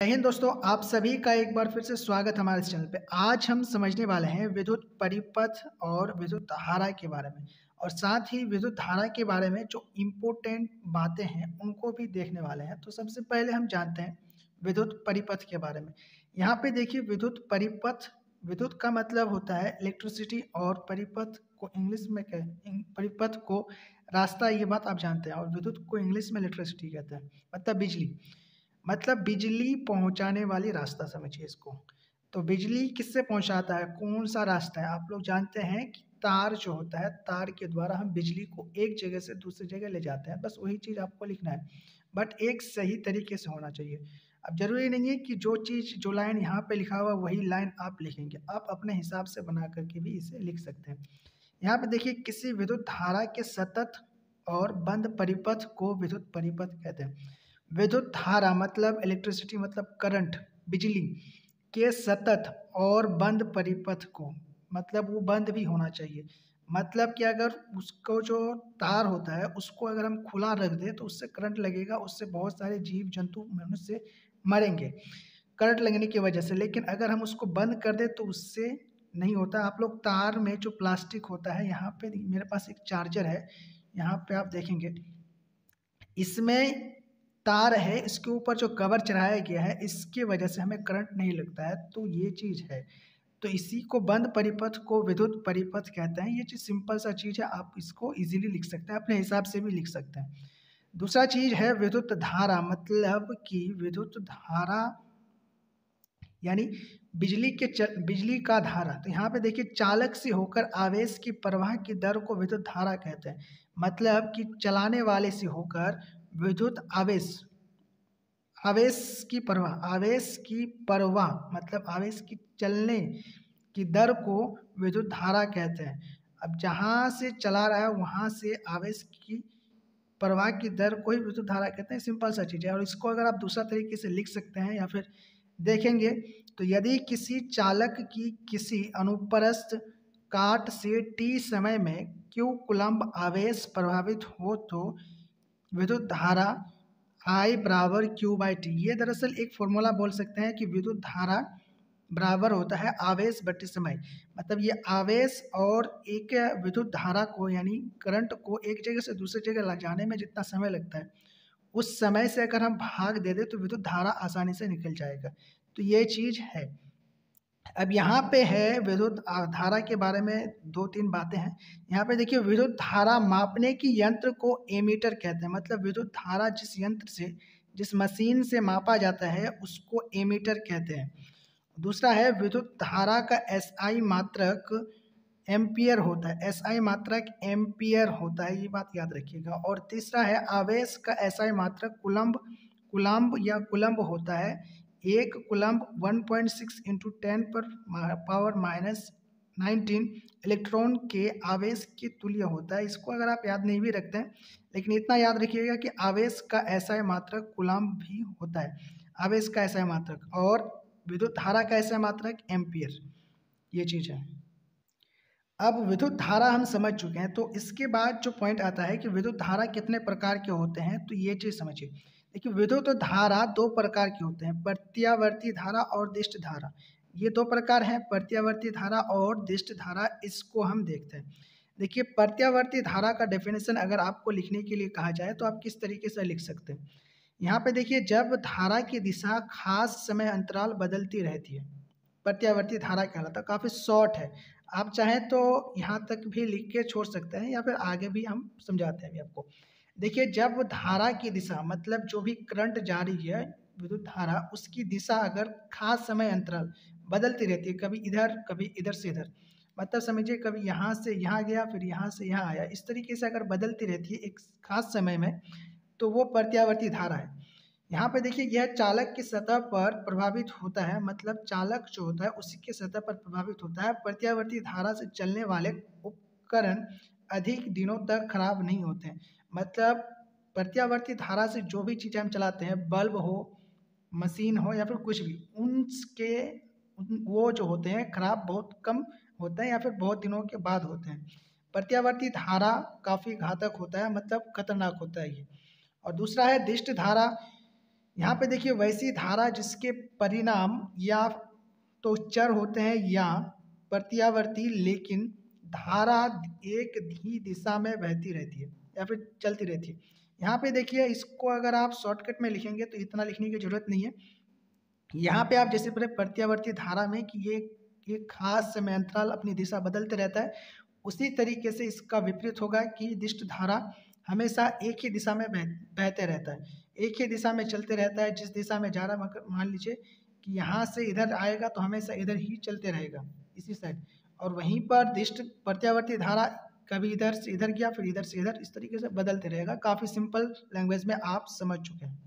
हिंद दोस्तों, आप सभी का एक बार फिर से स्वागत हमारे चैनल पे। आज हम समझने वाले हैं विद्युत परिपथ और विद्युत धारा के बारे में और साथ ही विद्युत धारा के बारे में जो इम्पोर्टेंट बातें हैं, उनको भी देखने वाले हैं। तो सबसे पहले हम जानते हैं विद्युत परिपथ के बारे में। यहाँ पे देखिए, विद्युत परिपथ, विद्युत का मतलब होता है इलेक्ट्रिसिटी और परिपथ को इंग्लिश में कह परिपथ को रास्ता, ये बात आप जानते हैं और विद्युत को इंग्लिश में इलेक्ट्रिसिटी कहते हैं मतलब बिजली। मतलब बिजली पहुँचाने वाली रास्ता समझिए इसको। तो बिजली किससे पहुंचाता है? कौन सा रास्ता है? आप लोग जानते हैं कि तार जो होता है, तार के द्वारा हम बिजली को एक जगह से दूसरी जगह ले जाते हैं। बस वही चीज़ आपको लिखना है। बट एक सही तरीके से होना चाहिए। अब ज़रूरी नहीं है कि जो चीज़, जो लाइन यहाँ पे लिखा हुआ वही लाइन आप लिखेंगे। आप अपने हिसाब से बना करके भी इसे लिख सकते हैं। यहाँ पे देखिए, किसी विद्युत धारा के सतत और बंद परिपथ को विद्युत परिपथ कहते हैं। विद्युत धारा मतलब इलेक्ट्रिसिटी मतलब करंट बिजली के सतत और बंद परिपथ को मतलब वो बंद भी होना चाहिए। मतलब कि अगर उसको जो तार होता है, उसको अगर हम खुला रख दें तो उससे करंट लगेगा, उससे बहुत सारे जीव जंतु मनुष्य मरेंगे। करंट लगने की वजह से, लेकिन अगर हम उसको बंद कर दें तो उससे नहीं होता। आप लोग तार में जो प्लास्टिक होता है, यहाँ पे मेरे पास एक चार्जर है, यहाँ पे आप देखेंगे। इसमें तार है इसके ऊपर जो कवर चढ़ाया गया है इसके वजह से हमें करंट नहीं लगता है तो ये चीज़ है। तो इसी को बंद परिपथ को विद्युत परिपथ कहते हैं। ये चीज़ सिंपल सा चीज़ है आप इसको इजीली लिख सकते हैं अपने हिसाब से भी लिख सकते हैं। दूसरा चीज़ है विद्युत धारा मतलब कि विद्युत धारा यानी बिजली के चल, बिजली का धारा। तो यहाँ पे देखिए चालक से होकर आवेश की प्रवाह की दर को विद्युत धारा कहते हैं। मतलब कि चलाने वाले से होकर विद्युत आवेश। आवेश की परवाह आवेश की परवाह मतलब आवेश की चलने की दर को विद्युत धारा कहते हैं। अब जहाँ से चला रहा है, वहाँ से आवेश की प्रवाह की दर को ही विद्युत धारा कहते हैं। सिंपल सा चीज़ है। और इसको अगर आप दूसरा तरीके से लिख सकते हैं या फिर देखेंगे तो यदि किसी चालक की किसी अनुप्रस्थ काट से टी समय में क्यू कुलम्ब आवेश प्रभावित हो तो विद्युत धारा आई बराबर क्यू बाई टी ये दरअसल एक फॉर्मूला बोल सकते हैं कि विद्युत धारा बराबर होता है आवेश बट्टे समय। मतलब ये आवेश और एक विद्युत धारा को, यानी करंट को एक जगह से दूसरी जगह ला जाने में जितना समय लगता है, उस समय से अगर हम भाग दे दें तो विद्युत धारा आसानी से निकल जाएगा। तो ये चीज़ है। अब यहाँ पे है विद्युत धारा के बारे में दो तीन बातें हैं। यहाँ पे देखिए विद्युत धारा मापने की यंत्र को एमीटर कहते हैं। मतलब विद्युत धारा जिस यंत्र से, जिस मशीन से मापा जाता है, उसको एमीटर कहते हैं। दूसरा है विद्युत धारा का एस आई मात्रक एम्पियर होता है। एस आई मात्रक एम्पियर होता है, ये बात याद रखिएगा। और तीसरा है, आवेश का एस आई मात्रक कुलम्ब कुलम्ब या कुलम्ब होता है। एक coulomb 1.6 point six into ten पर पावर माइनस नाइनटीन इलेक्ट्रॉन के आवेश के तुल्य होता है। इसको अगर आप याद नहीं भी रखते हैं, लेकिन इतना याद रखिएगा कि आवेश का ऐसा मात्रक कुलाम भी होता है। आवेश का ऐसा मात्रक और विद्युत धारा का ऐसा मात्रक एम्पियर, ये चीज़ है। अब विद्युत धारा हम समझ चुके हैं तो इसके बाद जो पॉइंट आता है कि विद्युत धारा कितने प्रकार के होते हैं तो ये चीज़ समझिए। देखिए विद्युत धारा दो प्रकार के होते हैं, प्रत्यावर्ती धारा और दिष्ट धारा। ये दो प्रकार हैं, प्रत्यावर्ती धारा और दिष्ट धारा, इसको हम देखते हैं। देखिए, प्रत्यावर्ती धारा का डेफिनेशन अगर आपको लिखने के लिए कहा जाए तो आप किस तरीके से लिख सकते हैं? यहाँ पे देखिए, जब धारा की दिशा खास समय अंतराल बदलती रहती है, प्रत्यावर्ती धारा कहलाता काफ़ी शॉर्ट है। आप चाहें तो यहाँ तक भी लिख के छोड़ सकते हैं या फिर आगे भी हम समझाते हैं अभी आपको। देखिए, जब धारा की दिशा मतलब जो भी करंट जारी है, विद्युत धारा, उसकी दिशा अगर खास समय अंतराल बदलती रहती है, कभी इधर कभी इधर से इधर मतलब समझिए कभी यहाँ से यहाँ गया, फिर यहाँ से यहाँ आया, इस तरीके से अगर बदलती रहती है एक खास समय में तो वो प्रत्यावर्ती धारा है। यहाँ पे देखिए, यह चालक की सतह पर प्रभावित होता है मतलब चालक जो होता है, उसी के सतह पर प्रभावित होता है, प्रत्यावर्ती धारा से चलने वाले उपकरण अधिक दिनों तक खराब नहीं होते हैं। मतलब प्रत्यावर्ती धारा से जो भी चीज़ें हम चलाते हैं, बल्ब हो, मशीन हो या फिर कुछ भी, उनके, वो जो होते हैं खराब बहुत कम होते हैं या फिर बहुत दिनों के बाद होते हैं। प्रत्यावर्ती धारा काफ़ी घातक होता है मतलब खतरनाक होता है ये। और दूसरा है दिष्ट धारा। यहाँ पे देखिए वैसी धारा जिसके परिणाम या तो चर होते हैं या प्रत्यावर्ती, लेकिन धारा एक ही दिशा में बहती रहती है। या फिर चलती रहती है। यहाँ पे देखिए, इसको अगर आप शॉर्टकट में लिखेंगे तो इतना लिखने की ज़रूरत नहीं है। यहाँ पे आप जैसे प्रत्यावर्ती धारा में कि ये एक खास समय अंतराल अपनी दिशा बदलते रहता है, उसी तरीके से इसका विपरीत होगा कि दिष्ट धारा हमेशा एक ही दिशा में बह, बहते रहता है। एक ही दिशा में चलते रहता है, जिस दिशा में जा रहा मान लीजिए कि यहाँ से इधर आएगा तो हमेशा इधर ही चलते रहेगा, इसी साइड और वहीं पर दिष्ट प्रत्यावर्ती धारा कभी इधर से, इधर गया फिर इधर से, इधर। इस तरीके से बदलते रहेगा। काफ़ी सिंपल लैंग्वेज में आप समझ चुके हैं।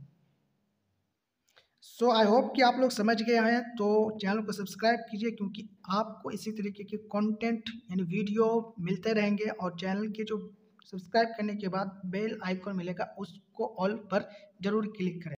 सो आई होप कि आप लोग समझ गए हैं। तो चैनल को सब्सक्राइब कीजिए क्योंकि आपको इसी तरीके के कंटेंट यानी वीडियो मिलते रहेंगे और चैनल के जो सब्सक्राइब करने के बाद बेल आइकॉन मिलेगा, उसको ऑल पर ज़रूर क्लिक करें।